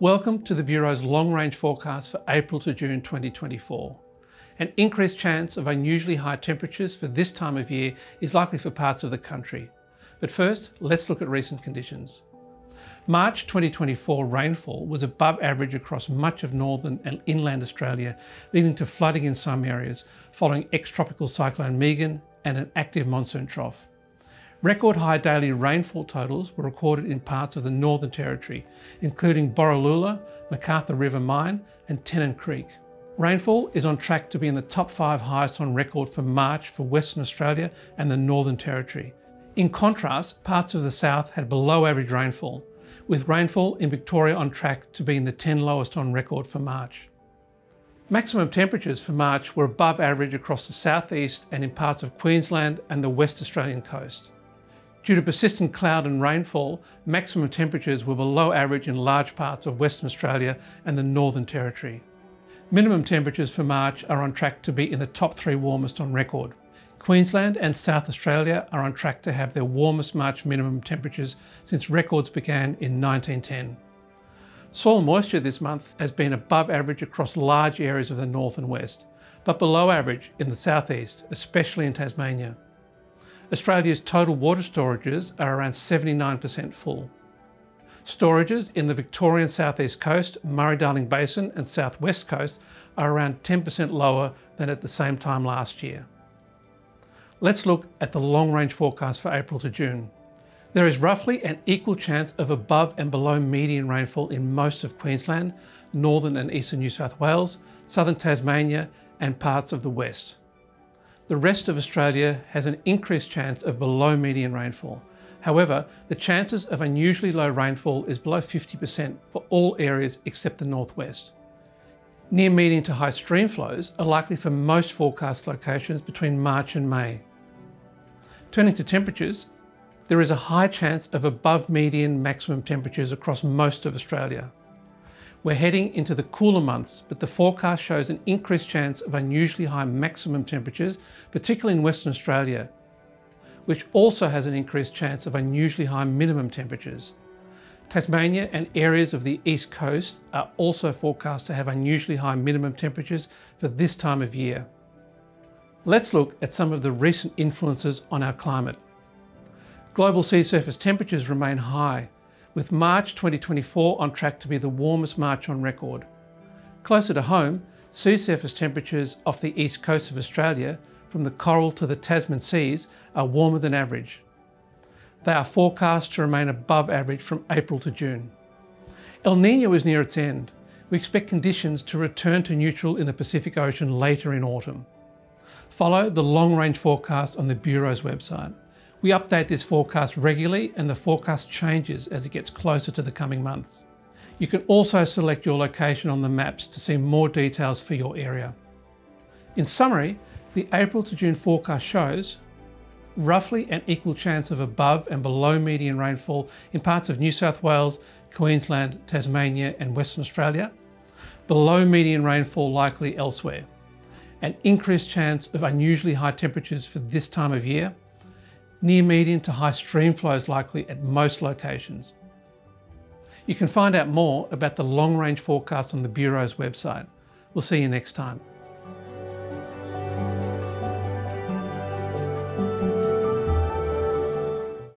Welcome to the Bureau's long range forecast for April to June 2024. An increased chance of unusually high temperatures for this time of year is likely for parts of the country. But first, let's look at recent conditions. March 2024 rainfall was above average across much of northern and inland Australia, leading to flooding in some areas following ex-tropical cyclone Megan and an active monsoon trough. Record high daily rainfall totals were recorded in parts of the Northern Territory, including Borroloola, McArthur River Mine and Tennant Creek. Rainfall is on track to be in the top five highest on record for March for Western Australia and the Northern Territory. In contrast, parts of the south had below average rainfall, with rainfall in Victoria on track to be in the 10 lowest on record for March. Maximum temperatures for March were above average across the southeast and in parts of Queensland and the West Australian coast. Due to persistent cloud and rainfall, maximum temperatures were below average in large parts of Western Australia and the Northern Territory. Minimum temperatures for March are on track to be in the top three warmest on record. Queensland and South Australia are on track to have their warmest March minimum temperatures since records began in 1910. Soil moisture this month has been above average across large areas of the north and west, but below average in the southeast, especially in Tasmania. Australia's total water storages are around 79% full. Storages in the Victorian southeast coast, Murray-Darling Basin and southwest coast are around 10% lower than at the same time last year. Let's look at the long range forecast for April to June. There is roughly an equal chance of above and below median rainfall in most of Queensland, northern and eastern New South Wales, southern Tasmania and parts of the west. The rest of Australia has an increased chance of below median rainfall. However, the chances of unusually low rainfall is below 50% for all areas except the northwest. Near median to high stream flows are likely for most forecast locations between March and May. Turning to temperatures, there is a high chance of above median maximum temperatures across most of Australia. We're heading into the cooler months, but the forecast shows an increased chance of unusually high maximum temperatures, particularly in Western Australia, which also has an increased chance of unusually high minimum temperatures. Tasmania and areas of the east coast are also forecast to have unusually high minimum temperatures for this time of year. Let's look at some of the recent influences on our climate. Global sea surface temperatures remain high, with March 2024 on track to be the warmest March on record. Closer to home, sea surface temperatures off the east coast of Australia, from the Coral to the Tasman Seas, are warmer than average. They are forecast to remain above average from April to June. El Nino is near its end. We expect conditions to return to neutral in the Pacific Ocean later in autumn. Follow the long range forecast on the Bureau's website. We update this forecast regularly and the forecast changes as it gets closer to the coming months. You can also select your location on the maps to see more details for your area. In summary, the April to June forecast shows roughly an equal chance of above and below median rainfall in parts of New South Wales, Queensland, Tasmania and Western Australia, below median rainfall likely elsewhere an increased chance of unusually high temperatures for this time of year, near median to high stream flows likely at most locations. You can find out more about the long range forecast on the Bureau's website. We'll see you next time.